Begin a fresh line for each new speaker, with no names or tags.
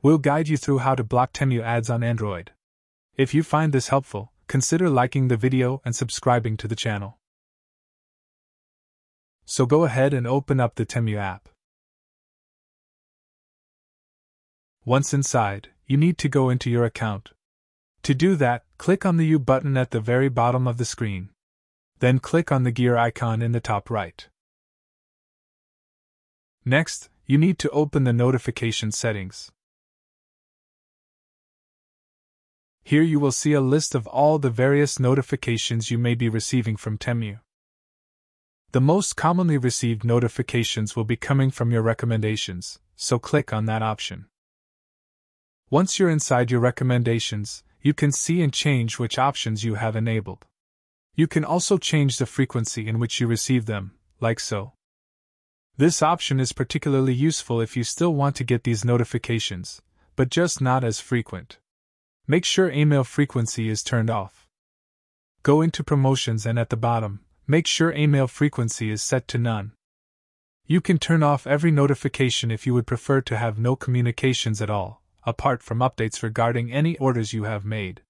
We'll guide you through how to block Temu ads on Android. If you find this helpful, consider liking the video and subscribing to the channel. So go ahead and open up the Temu app. Once inside, you need to go into your account. To do that, click on the U button at the very bottom of the screen. Then click on the gear icon in the top right. Next, you need to open the notification settings. Here you will see a list of all the various notifications you may be receiving from Temu. The most commonly received notifications will be coming from your recommendations, so click on that option. Once you're inside your recommendations, you can see and change which options you have enabled. You can also change the frequency in which you receive them, like so. This option is particularly useful if you still want to get these notifications, but just not as frequent. Make sure email frequency is turned off. Go into promotions and at the bottom, make sure email frequency is set to none. You can turn off every notification if you would prefer to have no communications at all apart from updates regarding any orders you have made.